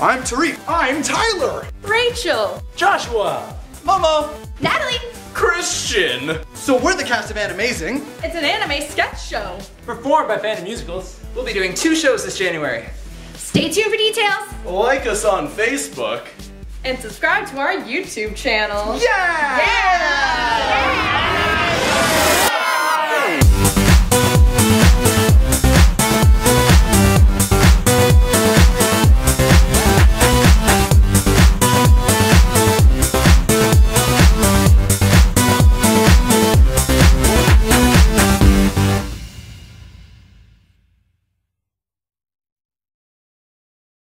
I'm Tarif. I'm Tyler. Rachel. Joshua. Momo. Natalie. Christian. So we're the cast of Animezing. It's an anime sketch show. Performed by Fandom Musicals. We'll be doing two shows this January. Stay tuned for details Like us on Facebook. and subscribe to our YouTube channel. Yeah! Yeah!